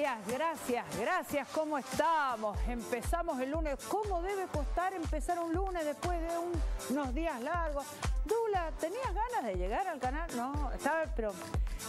Gracias, gracias, gracias. ¿Cómo estamos? Empezamos el lunes. ¿Cómo debe costar empezar un lunes después de unos días largos? Dula, ¿tenías ganas de llegar al canal? No, estaba, pero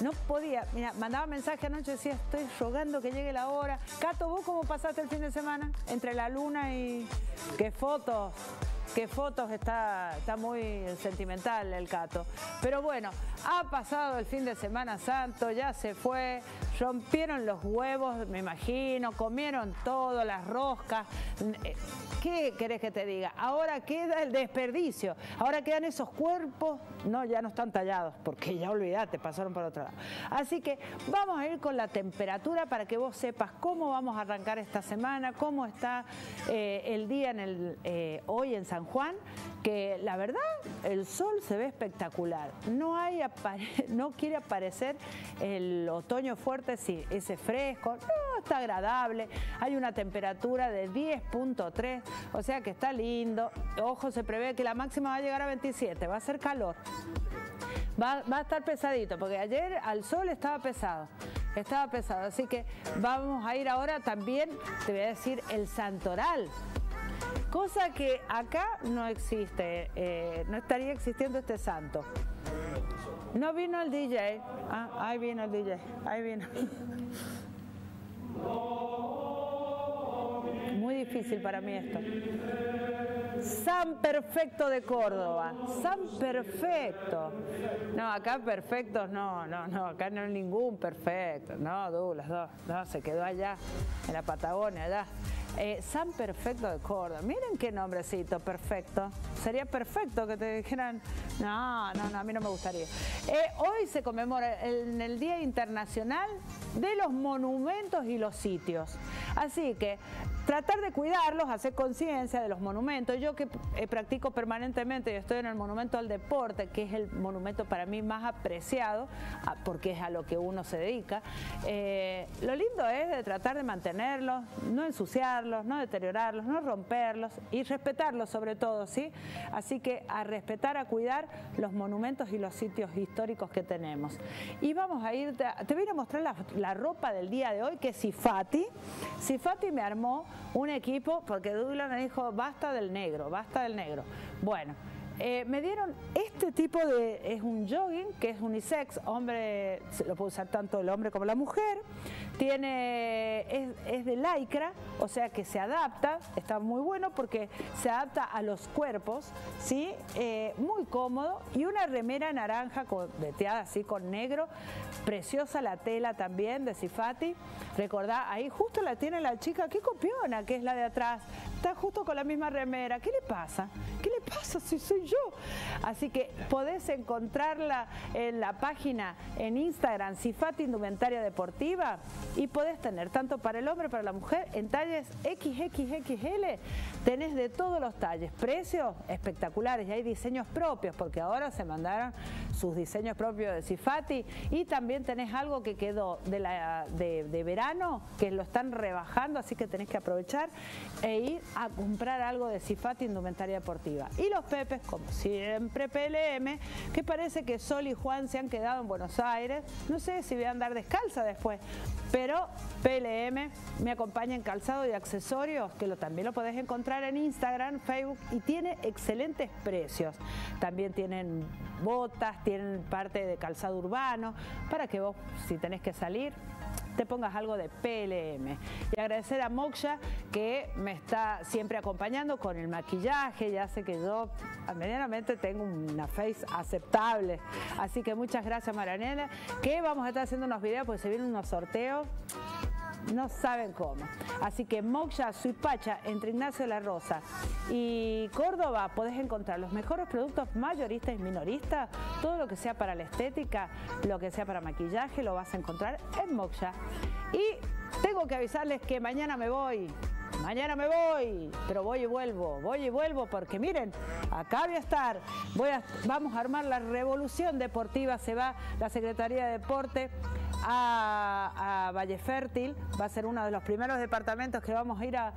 no podía. Mira, mandaba mensaje anoche, decía, estoy rogando que llegue la hora. Cato, ¿vos cómo pasaste el fin de semana? Entre la luna y... ¿Qué fotos? qué fotos, está, está muy sentimental el Cato. Pero bueno, ha pasado el fin de Semana Santo, ya se fue, rompieron los huevos, me imagino, comieron todo, las roscas. ¿Qué querés que te diga? Ahora queda el desperdicio, ahora quedan esos cuerpos, no, ya no están tallados, porque ya olvidate, pasaron por otro lado. Así que vamos a ir con la temperatura para que vos sepas cómo vamos a arrancar esta semana, cómo está eh, el día en el, eh, hoy en San Juan, que la verdad el sol se ve espectacular. No, hay no quiere aparecer el otoño fuerte, sí, ese fresco, no, está agradable. Hay una temperatura de 10.3, o sea que está lindo. Ojo, se prevé que la máxima va a llegar a 27, va a ser calor. Va, va a estar pesadito, porque ayer al sol estaba pesado estaba pesado. Así que vamos a ir ahora también, te voy a decir, el santoral. Cosa que acá no existe, eh, no estaría existiendo este santo. No vino el DJ. Ah, ahí vino el DJ, ahí vino. Muy difícil para mí esto. San Perfecto de Córdoba. San Perfecto. No, acá perfectos no, no, no, acá no hay ningún perfecto. No, Douglas, no, no, se quedó allá, en la Patagonia, allá. Eh, San Perfecto de Córdoba. Miren qué nombrecito, perfecto. Sería perfecto que te dijeran, no, no, no, a mí no me gustaría. Eh, hoy se conmemora en el Día Internacional de los Monumentos y los Sitios. Así que tratar de cuidarlos, hacer conciencia de los monumentos. Yo que eh, practico permanentemente y estoy en el Monumento al Deporte, que es el monumento para mí más apreciado, ah, porque es a lo que uno se dedica, eh, lo lindo es de tratar de mantenerlos, no ensuciarlos, no deteriorarlos, no romperlos y respetarlos sobre todo, ¿sí? Así que a respetar, a cuidar los monumentos y los sitios históricos que tenemos. Y vamos a ir, te voy a mostrar la, la ropa del día de hoy, que es Sifati. Sifati me armó un equipo, porque Douglas me dijo, basta del negro, basta del negro. Bueno, eh, me dieron este tipo de, es un jogging que es unisex, hombre, lo puede usar tanto el hombre como la mujer, tiene, es, de lycra, o sea que se adapta, está muy bueno porque se adapta a los cuerpos, ¿sí? Eh, muy cómodo y una remera naranja con, veteada así con negro, preciosa la tela también de Sifati, recordá, ahí justo la tiene la chica, qué copiona que es la de atrás, está justo con la misma remera, ¿qué le pasa? ¿Qué le pasa si soy yo? Así que podés encontrarla en la página en Instagram, Sifati Indumentaria Deportiva, y podés tener tanto para el hombre para la mujer en talles XXXL. Tenés de todos los talles, precios espectaculares y hay diseños propios, porque ahora se mandaron sus diseños propios de Sifati y también tenés algo que quedó de, de verano, que lo están rebajando, así que tenés que aprovechar e ir a comprar algo de Cifati Indumentaria Deportiva. Y los Pepes, como siempre PLM, que parece que Sol y Juan se han quedado en Buenos Aires. No sé si voy a andar descalza después, pero PLM me acompaña en calzado y accesorios, que también lo podés encontrar en Instagram, Facebook y tiene excelentes precios. También tienen botas, tienen parte de calzado urbano, para que vos, si tenés que salir, te pongas algo de PLM. Y agradecer a Moksha que me está siempre acompañando con el maquillaje, ya sé que yo medianamente tengo una face aceptable. Así que muchas gracias Marianela, que vamos a estar haciendo unos videos porque se vienen unos sorteos no saben cómo. Así que Moksha, Suipacha, entre Ignacio de la Rosa y Córdoba podés encontrar los mejores productos mayoristas y minoristas, todo lo que sea para la estética, lo que sea para maquillaje, lo vas a encontrar en Moksha. Y tengo que avisarles que mañana me voy. Mañana me voy, pero voy y vuelvo, voy y vuelvo porque miren, acá voy a estar, voy vamos a armar la revolución deportiva, se va la Secretaría de Deporte a, Valle Fértil, va a ser uno de los primeros departamentos que vamos a ir a,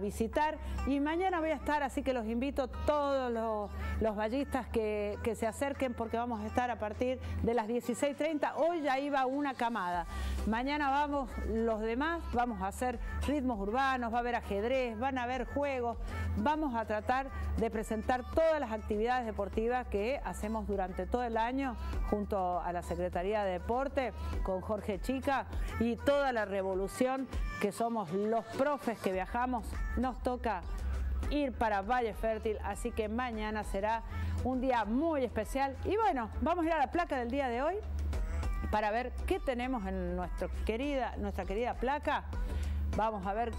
visitar. Y mañana voy a estar, así que los invito todos los, los vallistas que, que, se acerquen porque vamos a estar a partir de las 16.30, hoy ya iba una camada, mañana vamos los demás, vamos a hacer ritmos urbanos, va a haber ajedrez, van a haber juegos, vamos a tratar de presentar todas las actividades deportivas que hacemos durante todo el año junto a la Secretaría de Deporte Jorge Chica y toda la revolución que somos los profes que viajamos, nos toca ir para Valle Fértil, así que mañana será un día muy especial. Y bueno, vamos a ir a la placa del día de hoy para ver qué tenemos en nuestra querida, nuestra querida placa. Vamos a ver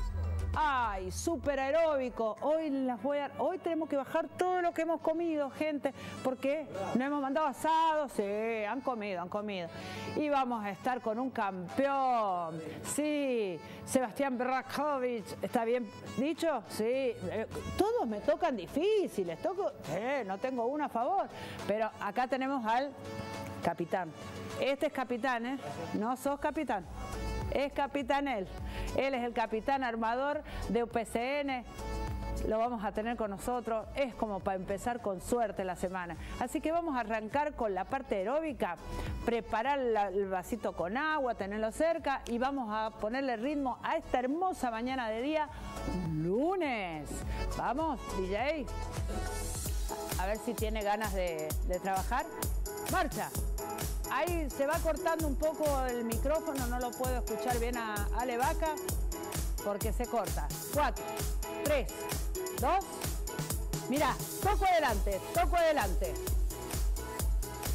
Ay, súper aeróbico. Hoy las voy a, hoy tenemos que bajar todo lo que hemos comido, gente, porque no hemos mandado asados, sí, han comido, han comido. Y vamos a estar con un campeón. Sí, Sebastián Berrakovic, ¿está bien dicho? Sí, eh, todos me tocan difíciles, toco, eh, no tengo uno a favor, pero acá tenemos al capitán. Este es capitán, ¿eh? No sos capitán es capitán él. Él es el capitán armador de UPCN. Lo vamos a tener con nosotros. Es como para empezar con suerte la semana. Así que vamos a arrancar con la parte aeróbica, preparar el vasito con agua, tenerlo cerca y vamos a ponerle ritmo a esta hermosa mañana de día lunes. Vamos, DJ. A ver si tiene ganas de, de trabajar. ¡Marcha! Ahí se va cortando un poco el micrófono, no lo puedo escuchar bien a Ale Vaca porque se corta. Cuatro, tres, dos. Mira, toco adelante, toco adelante.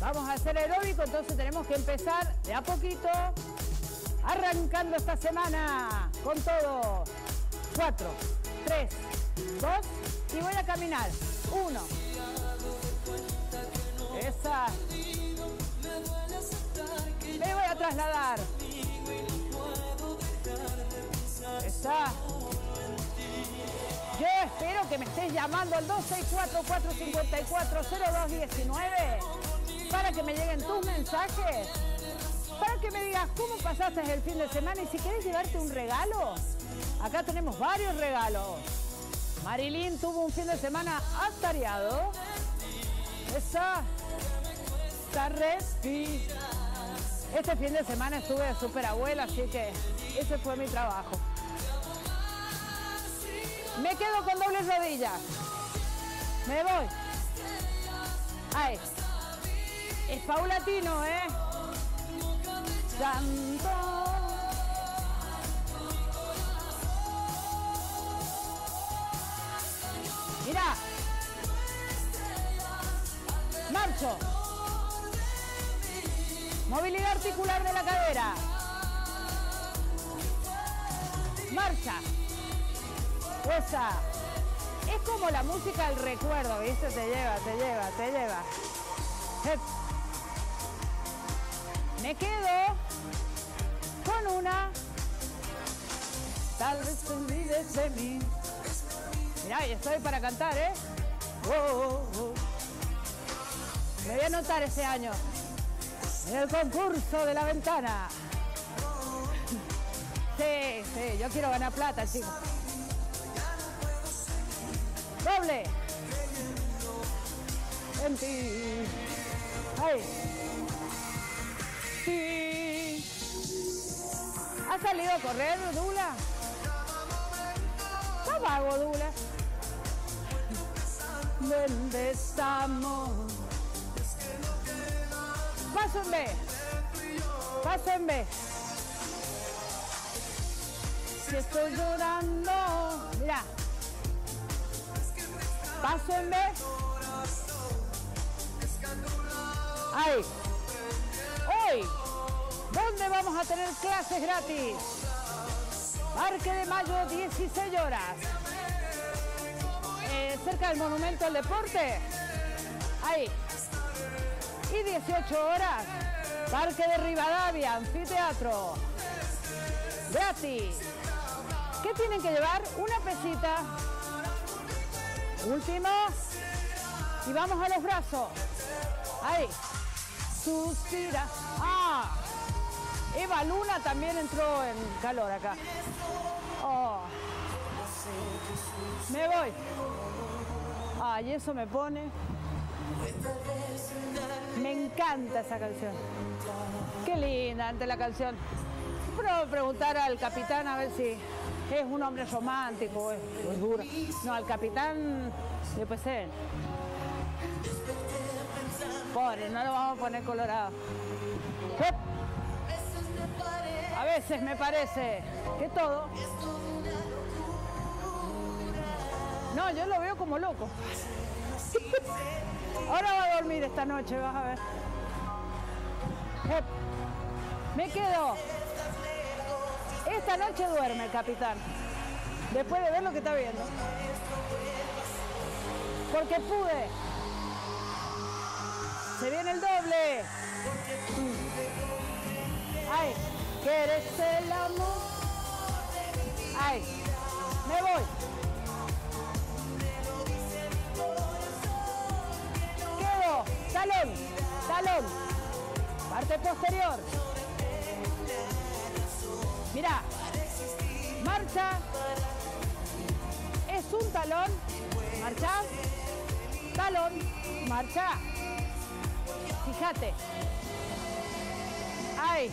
Vamos a hacer aeróbico, entonces tenemos que empezar de a poquito, arrancando esta semana con todo. Cuatro, tres, dos y voy a caminar. Uno. Esa. Me voy a trasladar. Está. Yo espero que me estés llamando al 264-454-0219 para que me lleguen tus mensajes, para que me digas cómo pasaste el fin de semana y si quieres llevarte un regalo. Acá tenemos varios regalos. Marilyn tuvo un fin de semana atareado. Esa. Está este fin de semana estuve de super abuela, así que ese fue mi trabajo. Me quedo con doble rodilla. Me voy. Ay. Es paulatino, ¿eh? Santo. Mira. Marcho. Movilidad articular de la cadera. Marcha. Esa. Es como la música del recuerdo, ¿viste? Te lleva, te lleva, te lleva. Me quedo con una. Tal vez te olvides de mí. Mirá, y estoy para cantar, ¿eh? Me voy a anotar ese año en el concurso de la ventana. Sí, sí, yo quiero ganar plata, chicos. Doble. En ti. Ahí. Sí. ¿Ha salido a correr, Dula? ¿Cómo vago, Dula? ¿Dónde estamos? En B. Si estoy llorando, mira. B. Ahí. Hoy, ¿dónde vamos a tener clases gratis? Parque de Mayo, 16 horas. Eh, cerca del Monumento al Deporte. Ahí y 18 horas. Parque de Rivadavia, anfiteatro. Gratis. ¿Qué tienen que llevar? Una pesita. Último. Y vamos a los brazos. Ahí. Suspira. Ah. Eva Luna también entró en calor acá. Oh. Me voy. Ay, eso me pone. Me encanta esa canción. Qué linda ante la canción. Pero preguntar al capitán a ver si es un hombre romántico o es, duro. No, al capitán, después sé. Pobre, no lo vamos a poner colorado. A veces me parece que todo. No, yo lo veo como loco. Ahora va a dormir esta noche, vas a ver. Me quedo. Esta noche duerme el capitán. Después de ver lo que está viendo. Porque pude. Se viene el doble. Ay, ¿quieres el amor? Ay, posterior. Mira. Marcha. Es un talón. Marcha. Talón. Marcha. Fíjate. Ay.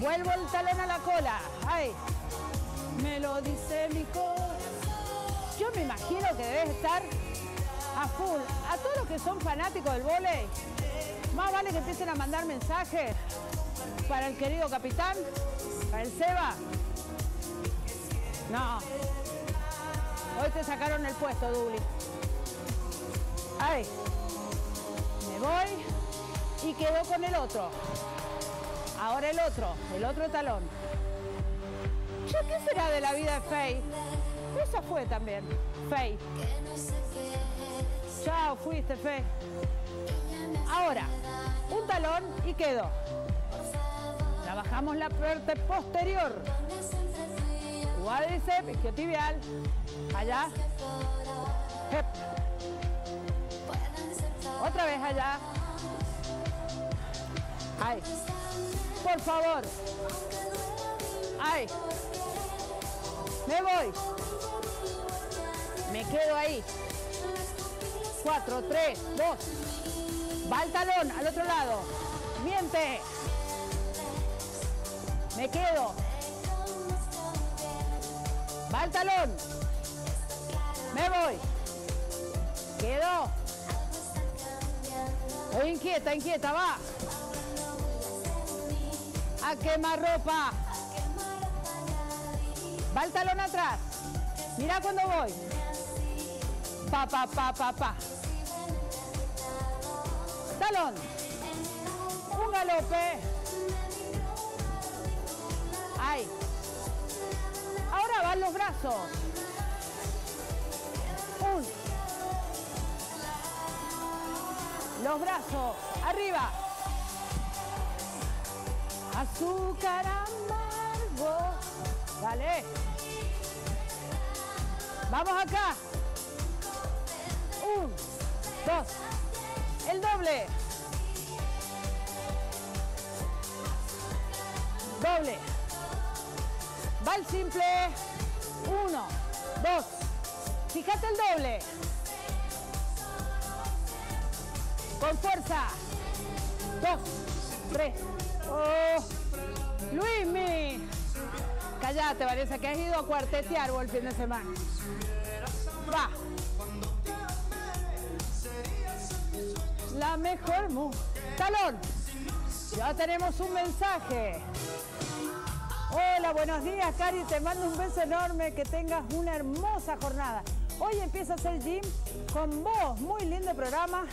Vuelvo el talón a la cola. Ay. Me lo dice mi corazón. Yo me imagino que debes estar a full. A todos los que son fanáticos del volei, más vale que empiecen a mandar mensajes para el querido capitán, para el Seba. No. Hoy te sacaron el puesto, Duli. Ay. Me voy y quedo con el otro. Ahora el otro, el otro talón. ¿Qué será de la vida de Faye? Esa fue también, Faye. Chao, fuiste, Faye. Ahora, un talón y quedo. Trabajamos la parte posterior. Cuádriceps, isquiotibial. Allá. Otra vez allá. Ay. Por favor. Me voy. Me quedo ahí. Cuatro, tres, dos. Va el talón al otro lado. Miente. Me quedo. Va el talón. Me voy. Quedo. Estoy inquieta, inquieta, va. A quemar ropa. Va el talón atrás. Mira cuando voy. Pa, pa, pa, pa, pa. Talón. Un galope. Ahí. Ahora van los brazos. Un. Los brazos. Arriba. Azúcar. Vamos acá. Un, dos. El doble. Doble. Va simple. Uno, dos. Fíjate el doble. Con fuerza. Dos, tres. Oh. Luismi. Callate, Vanessa, que has ido a cuartetear el fin de semana. Va. La mejor mu. Talón. Ya tenemos un mensaje. Hola, buenos días, Cari. Te mando un beso enorme. Que tengas una hermosa jornada. Hoy empieza a hacer gym con vos. Muy lindo programa.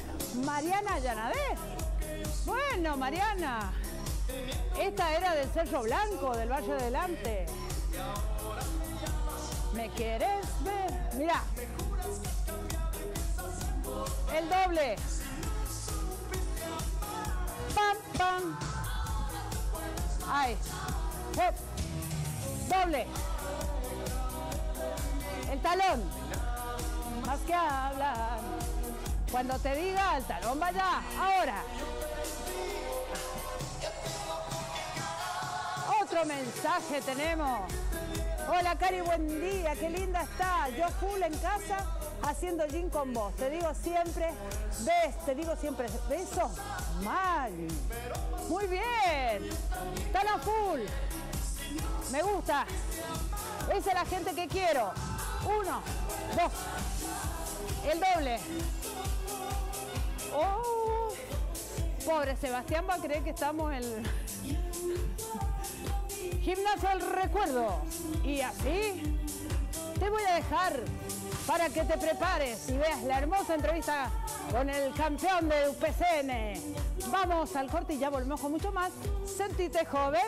Mariana Llanader. Bueno, Mariana. Esta era del Cerro Blanco, del Valle Delante. ¿Me quieres ver? Mira. El doble. Pam, pam. Ay. Doble. El talón. Más que hablar. Cuando te diga el talón vaya. Ahora. Otro mensaje tenemos. Hola Cari, buen día, qué linda está. Yo full en casa haciendo gym con vos. Te digo siempre, ves, te digo siempre, besos mal. Muy bien. Están full. Me gusta. Esa es la gente que quiero. Uno, dos. El doble. Oh, pobre Sebastián va a creer que estamos en Gimnasio del Recuerdo. Y así te voy a dejar para que te prepares y veas la hermosa entrevista con el campeón de UPCN. Vamos al corte ya volvemos mucho más. Sentite joven.